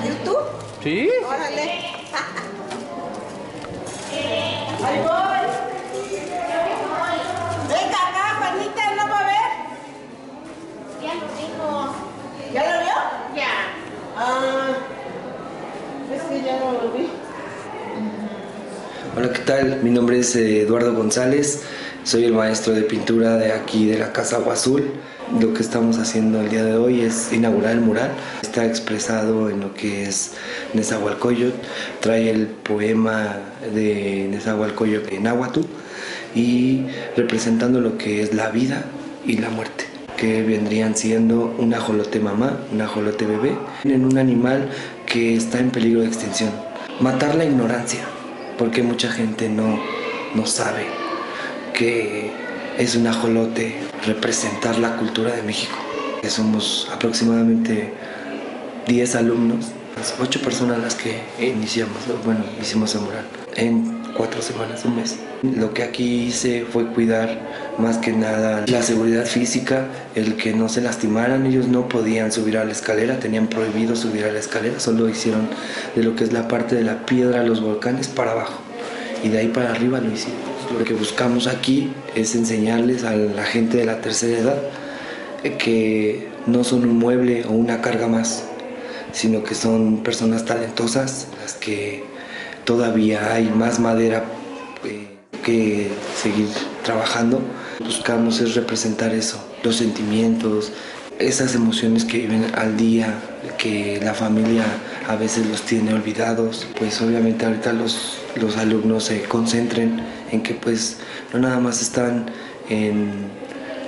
de YouTube. ¿Sí? Órale. Ahí voy. Venga acá, Juanita, ¿no va a ver? Ya lo dijo. ¿Ya lo vio? Ya. Ah, es que ya no lo vi. Hola, ¿qué tal? Mi nombre es eh, Eduardo González, soy el maestro de pintura de aquí de la Casa Agua Azul. Lo que estamos haciendo el día de hoy es inaugurar el mural. Está expresado en lo que es Nezahualcóyotl, trae el poema de Nezahualcóyotl en náhuatl y representando lo que es la vida y la muerte que vendrían siendo un ajolote mamá, un ajolote bebé, en un animal que está en peligro de extinción. Matar la ignorancia, porque mucha gente no, no sabe que es un ajolote representar la cultura de México. Somos aproximadamente 10 alumnos, 8 personas las que iniciamos, bueno, hicimos el mural en cuatro semanas, un mes. Lo que aquí hice fue cuidar más que nada la seguridad física, el que no se lastimaran, ellos no podían subir a la escalera, tenían prohibido subir a la escalera, solo hicieron de lo que es la parte de la piedra, los volcanes para abajo y de ahí para arriba lo hicimos. Lo que buscamos aquí es enseñarles a la gente de la tercera edad que no son un mueble o una carga más, sino que son personas talentosas, las que todavía hay más madera eh, que seguir trabajando. Buscamos es representar eso, los sentimientos, esas emociones que viven al día, que la familia a veces los tiene olvidados, pues obviamente ahorita los, los alumnos se concentren en que pues no nada más están en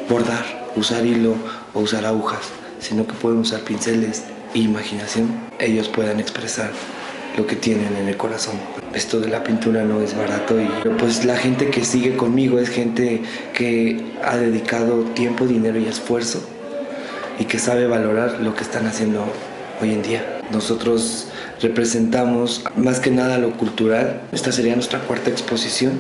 bordar, usar hilo o usar agujas, sino que pueden usar pinceles e imaginación, ellos puedan expresar lo que tienen en el corazón. Esto de la pintura no es barato y pues la gente que sigue conmigo es gente que ha dedicado tiempo, dinero y esfuerzo y que sabe valorar lo que están haciendo hoy en día. Nosotros representamos más que nada lo cultural. Esta sería nuestra cuarta exposición.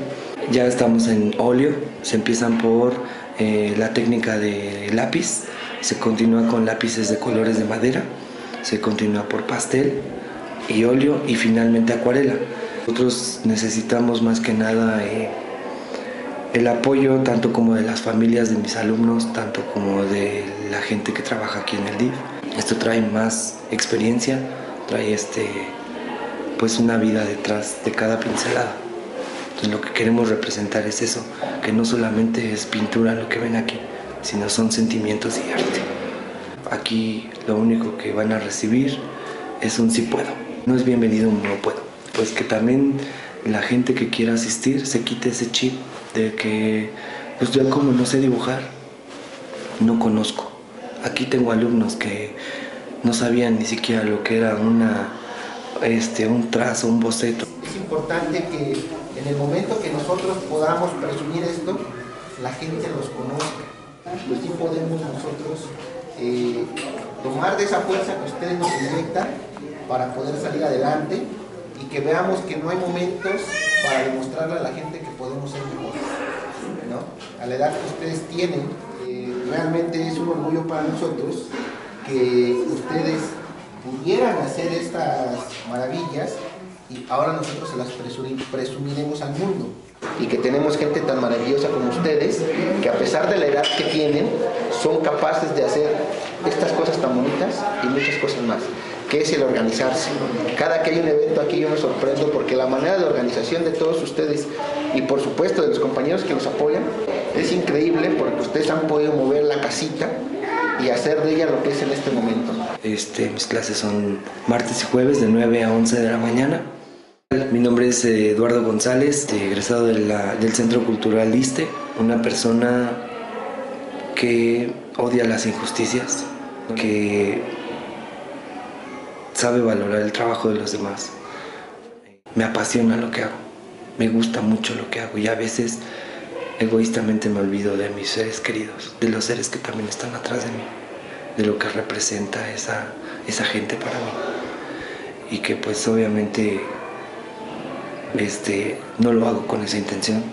Ya estamos en óleo, se empiezan por eh, la técnica de lápiz, se continúa con lápices de colores de madera, se continúa por pastel y óleo y finalmente acuarela. Nosotros necesitamos más que nada eh, el apoyo tanto como de las familias de mis alumnos, tanto como de la gente que trabaja aquí en el DIF. Esto trae más experiencia, trae este, pues una vida detrás de cada pincelada. Entonces lo que queremos representar es eso, que no solamente es pintura lo que ven aquí, sino son sentimientos y arte. Aquí lo único que van a recibir es un sí puedo. No es bienvenido un no puedo. Pues que también la gente que quiera asistir se quite ese chip de que pues yo como no sé dibujar, no conozco. Aquí tengo alumnos que no sabían ni siquiera lo que era una, este, un trazo, un boceto. Es importante que en el momento que nosotros podamos presumir esto, la gente los conozca. Pues sí podemos nosotros eh, tomar de esa fuerza que ustedes nos inyectan para poder salir adelante y que veamos que no hay momentos para demostrarle a la gente que podemos ser mejores. ¿no? A la edad que ustedes tienen, eh, realmente es un orgullo para nosotros que ustedes pudieran hacer estas maravillas y ahora nosotros se las presumiremos al mundo. Y que tenemos gente tan maravillosa como ustedes, que a pesar de la edad que tienen, son capaces de hacer estas cosas tan bonitas y muchas cosas más que es el organizarse. Cada que hay un evento aquí yo me sorprendo porque la manera de organización de todos ustedes y por supuesto de los compañeros que nos apoyan es increíble porque ustedes han podido mover la casita y hacer de ella lo que es en este momento. Este, mis clases son martes y jueves de 9 a 11 de la mañana. Mi nombre es eh, Eduardo González, egresado de la, del Centro Cultural Liste, una persona que odia las injusticias, que sabe valorar el trabajo de los demás. Me apasiona lo que hago, me gusta mucho lo que hago y a veces egoístamente me olvido de mis seres queridos, de los seres que también están atrás de mí, de lo que representa esa, esa gente para mí. Y que pues obviamente este, no lo hago con esa intención,